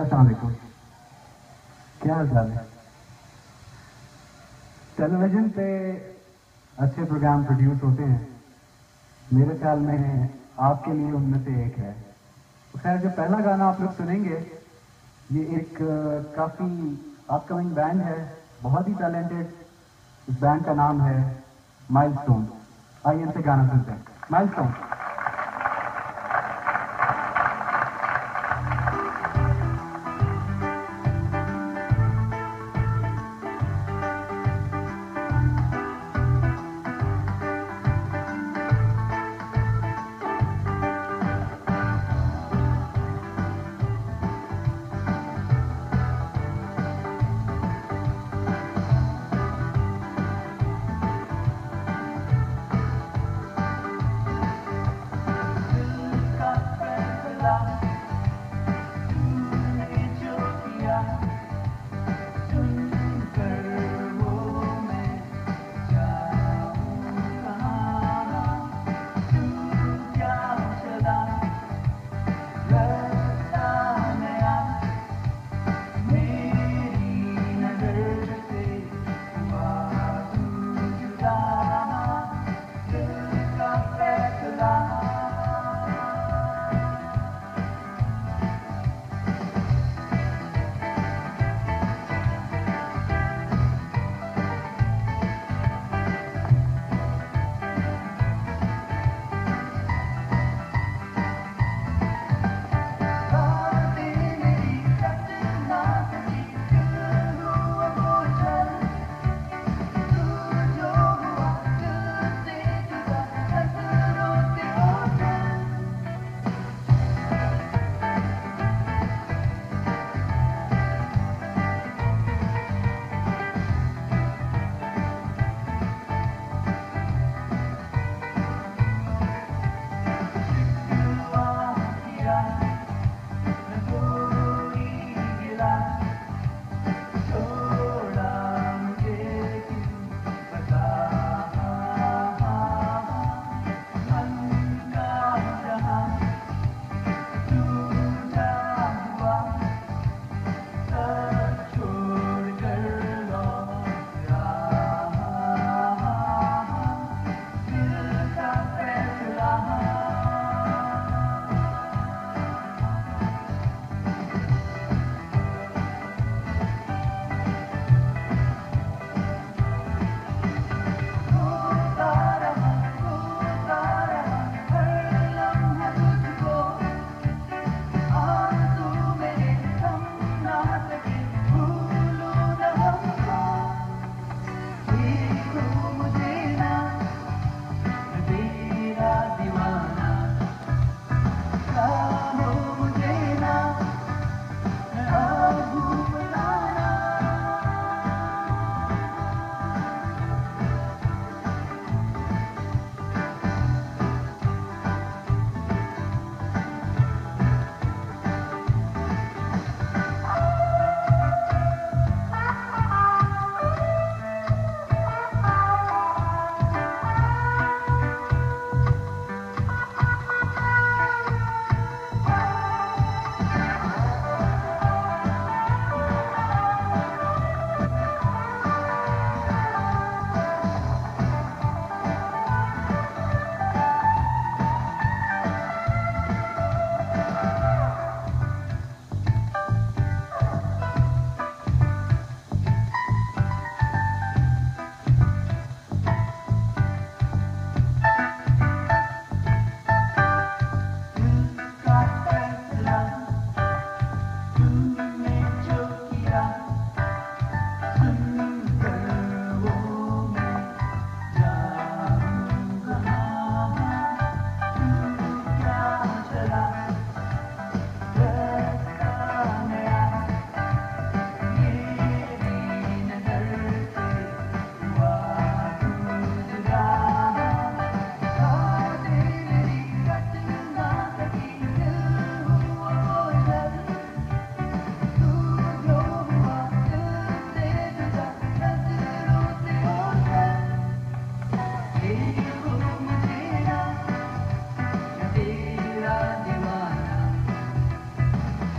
असलकुम क्या हाल है? टेलीविज़न पे अच्छे प्रोग्राम प्रोड्यूस होते हैं। मेरे ख्याल में आपके लिए उनमें से एक है। तो खैर, जो पहला गाना आप लोग सुनेंगे, ये एक काफ़ी अपकमिंग बैंड है। बहुत ही टैलेंटेड इस बैंड का नाम है माइलस्टोन आइए इनसे गाना सुनते हैं। Milestone love.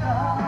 love.